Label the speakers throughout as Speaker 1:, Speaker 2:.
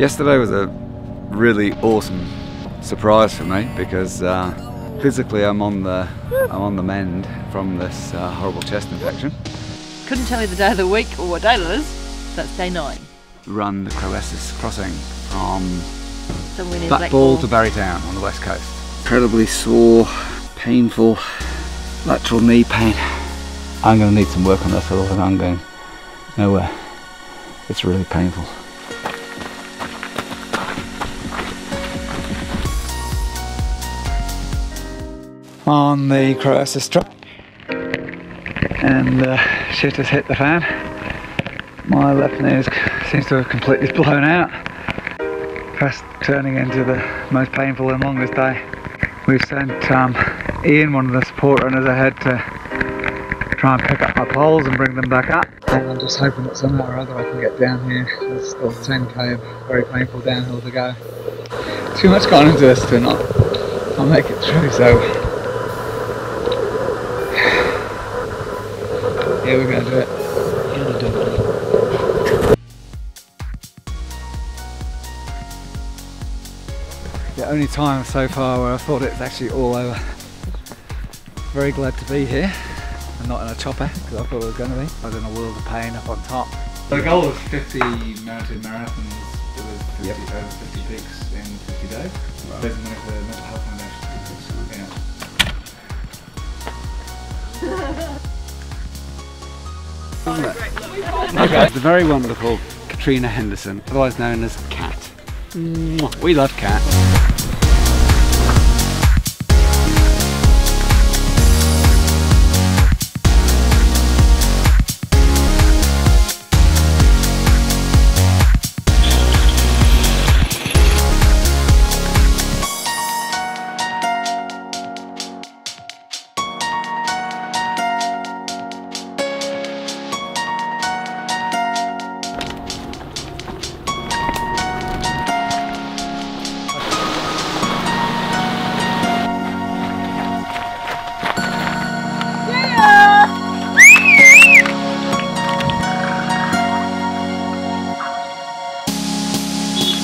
Speaker 1: Yesterday was a really awesome surprise for me because uh, physically I'm on the I'm on the mend from this uh, horrible chest infection.
Speaker 2: Couldn't tell you the day of the week or what day it is. That's day nine.
Speaker 1: Run the Croesus crossing from
Speaker 2: Somewhere near
Speaker 1: Blackball to Barrytown on the west coast. Incredibly sore, painful, lateral knee pain. I'm going to need some work on this otherwise I'm going nowhere. It's really painful. On the Croesus track and uh, shit has hit the fan. My left knee seems to have completely blown out. Fast turning into the most painful and longest day. We've sent um, Ian, one of the support runners, ahead to try and pick up my poles and bring them back up. And I'm just hoping that somehow or other I can get down here. There's still 10k of very painful downhill to go. Too much gone into this to not, not make it through, so yeah, we're gonna do it. The only time so far where I thought it's actually all over. Very glad to be here and not in a chopper because I thought it was going to be. I was in a world of pain up on top. The goal was 50 mountain marathons with 50,
Speaker 3: Yep.
Speaker 1: over 50 peaks in 50 days. There's money for the Mental Health Foundation. Yeah. The very wonderful Katrina Henderson, otherwise known as Cat. We love Cat.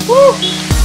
Speaker 1: Uh!